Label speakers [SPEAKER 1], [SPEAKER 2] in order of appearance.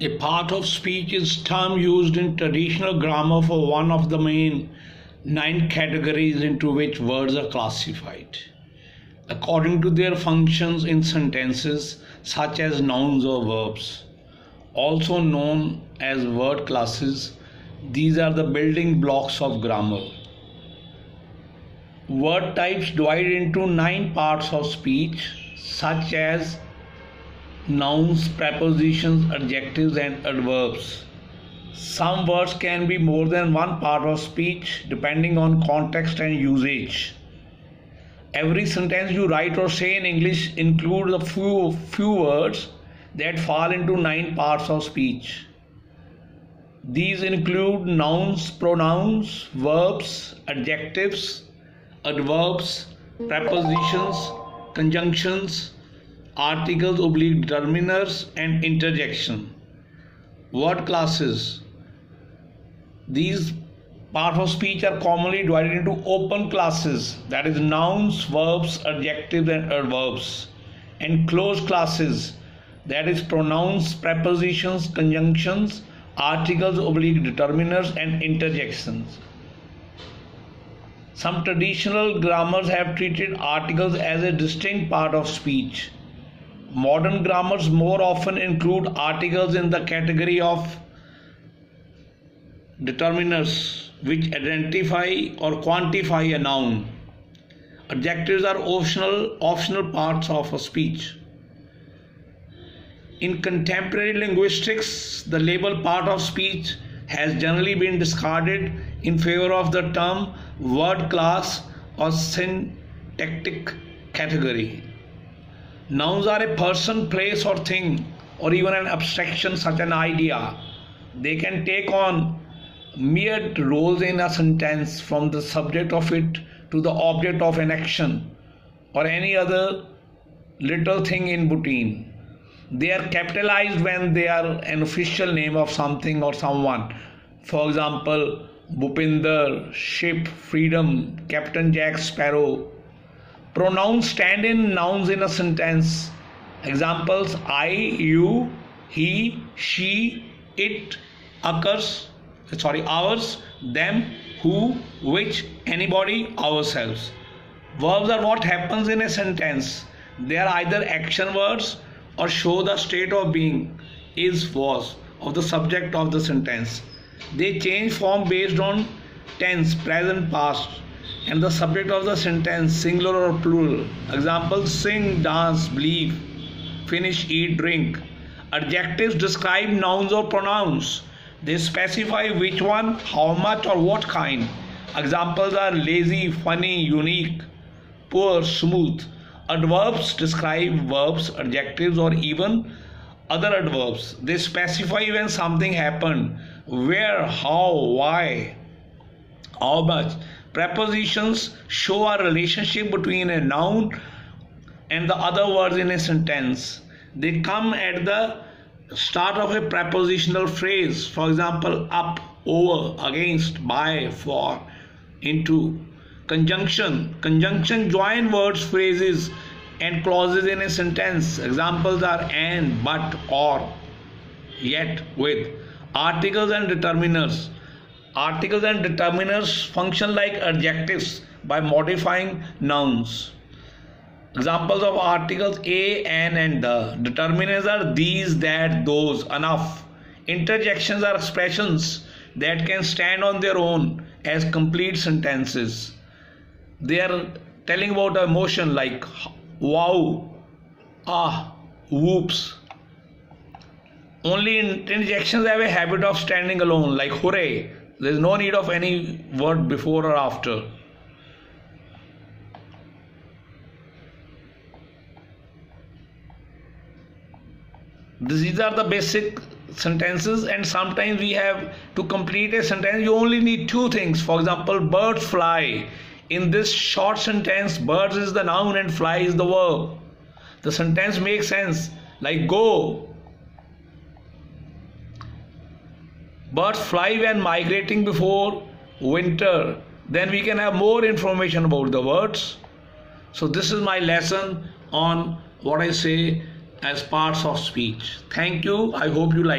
[SPEAKER 1] A part of speech is term used in traditional grammar for one of the main nine categories into which words are classified. According to their functions in sentences such as nouns or verbs also known as word classes these are the building blocks of grammar. Word types divide into nine parts of speech such as nouns, prepositions, adjectives, and adverbs. Some words can be more than one part of speech depending on context and usage. Every sentence you write or say in English includes a few, few words that fall into nine parts of speech. These include nouns, pronouns, verbs, adjectives, adverbs, prepositions, conjunctions, articles oblique determiners and interjection. Word classes. These parts of speech are commonly divided into open classes that is nouns verbs adjectives and adverbs and closed classes that is pronouns prepositions conjunctions articles oblique determiners and interjections. Some traditional grammars have treated articles as a distinct part of speech Modern grammars more often include articles in the category of determiners which identify or quantify a noun. Adjectives are optional, optional parts of a speech. In contemporary linguistics, the label part of speech has generally been discarded in favor of the term word class or syntactic category. Nouns are a person, place, or thing, or even an abstraction such an idea. They can take on mere roles in a sentence from the subject of it to the object of an action or any other little thing in between. They are capitalized when they are an official name of something or someone. For example, Bhupinder, ship, freedom, Captain Jack Sparrow, Pronouns stand in nouns in a sentence. Examples I, you, he, she, it, occurs, eh, sorry, ours, them, who, which, anybody, ourselves. Verbs are what happens in a sentence. They are either action words or show the state of being, is, was, of the subject of the sentence. They change form based on tense, present, past and the subject of the sentence singular or plural. Example sing dance believe. Finish eat drink. Adjectives describe nouns or pronouns. They specify which one how much or what kind. Examples are lazy funny unique poor smooth. Adverbs describe verbs adjectives or even other adverbs. They specify when something happened where how why how much Prepositions show a relationship between a noun and the other words in a sentence. They come at the start of a prepositional phrase. For example, up, over, against, by, for, into. Conjunction. Conjunction join words, phrases and clauses in a sentence. Examples are and, but, or, yet, with. Articles and determiners Articles and determiners function like adjectives by modifying nouns. Examples of articles a, an, and the. Determiners are these, that, those, enough. Interjections are expressions that can stand on their own as complete sentences. They are telling about emotion like wow, ah, whoops. Only interjections have a habit of standing alone, like hooray, there is no need of any word before or after. These are the basic sentences and sometimes we have to complete a sentence you only need two things. For example birds fly. In this short sentence birds is the noun and fly is the verb. The sentence makes sense like go birds fly when migrating before winter. Then we can have more information about the birds. So this is my lesson on what i say as parts of speech. Thank you. I hope you like